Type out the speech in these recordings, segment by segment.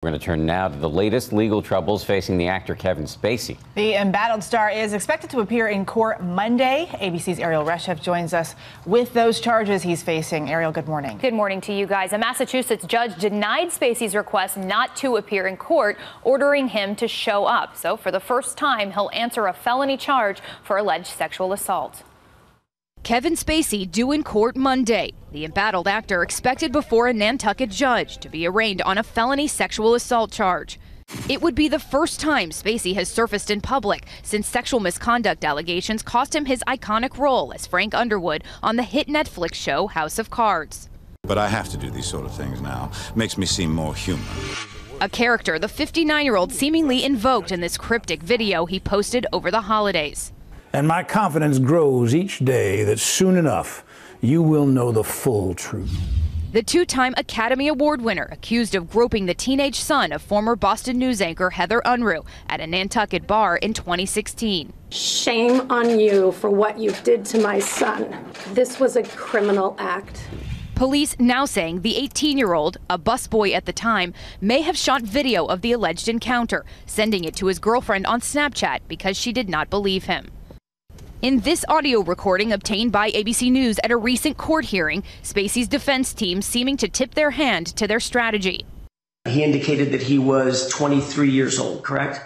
We're going to turn now to the latest legal troubles facing the actor Kevin Spacey. The embattled star is expected to appear in court Monday. ABC's Erielle Reshef joins us with those charges he's facing. Erielle, good morning. Good morning to you guys. A Massachusetts judge denied Spacey's request not to appear in court, ordering him to show up. So, for the first time, he'll answer a felony charge for alleged sexual assault. Kevin Spacey due in court Monday. The embattled actor expected before a Nantucket judge to be arraigned on a felony sexual assault charge. It would be the first time Spacey has surfaced in public since sexual misconduct allegations cost him his iconic role as Frank Underwood on the hit Netflix show House of Cards. But I have to do these sort of things now. Makes me seem more human. A character the 59 year old seemingly invoked in this cryptic video he posted over the holidays. And my confidence grows each day that soon enough you will know the full truth. The two time Academy Award winner accused of groping the teenage son of former Boston News anchor Heather Unruh at a Nantucket bar in 2016. Shame on you for what you did to my son. This was a criminal act. Police now saying the 18 year old, a busboy at the time, may have shot video of the alleged encounter, sending it to his girlfriend on Snapchat because she did not believe him. In this audio recording obtained by ABC News at a recent court hearing, Spacey's defense team seeming to tip their hand to their strategy. He indicated that he was 23 years old, correct?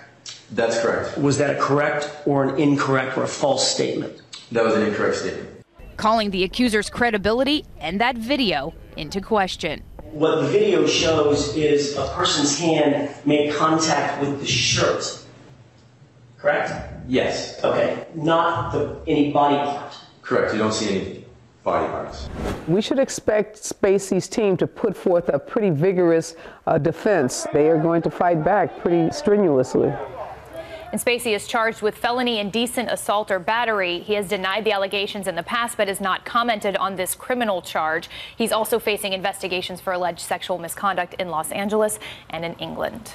That's correct. Was that a correct or an incorrect or a false statement? That was an incorrect statement. Calling the accuser's credibility and that video into question. What the video shows is a person's hand made contact with the shirt, correct? Yes. Okay, not the, any body part. Correct. You don't see any body parts. We should expect Spacey's team to put forth a pretty vigorous uh, defense. They are going to fight back pretty strenuously. And Spacey is charged with felony indecent assault or battery. He has denied the allegations in the past, but has not commented on this criminal charge. He's also facing investigations for alleged sexual misconduct in Los Angeles and in England.